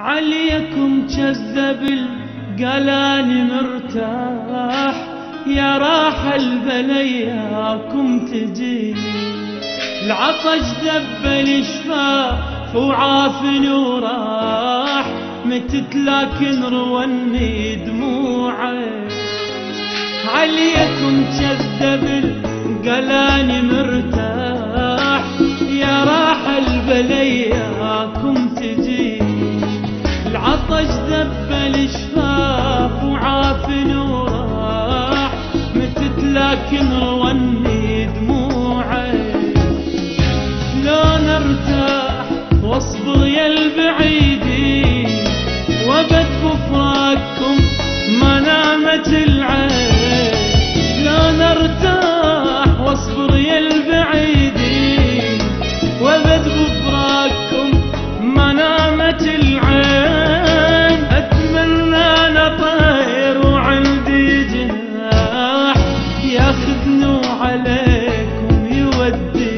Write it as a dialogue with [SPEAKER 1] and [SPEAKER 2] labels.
[SPEAKER 1] عليكم كذب القلاني مرتاح. يا راح البلياكم تجي. العطش ذب الشفاف وعافن وراح متت لكن رواني دموعه. عليكم كذب القلاني مرتاح. يا راح البلياكم ذب الشفاف وعافن وراح متت لكن رواني دموعي. لون ارتاح واصبر يا البعيدين عليكم يودي